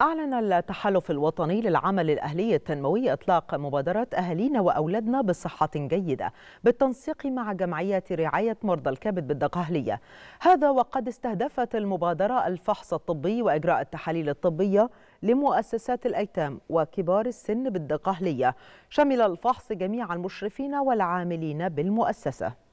أعلن التحالف الوطني للعمل الأهلي التنموي إطلاق مبادرة أهالينا وأولادنا بصحة جيدة بالتنسيق مع جمعية رعاية مرضى الكبد بالدقهلية هذا وقد استهدفت المبادرة الفحص الطبي وإجراء التحاليل الطبية لمؤسسات الأيتام وكبار السن بالدقهلية شمل الفحص جميع المشرفين والعاملين بالمؤسسة.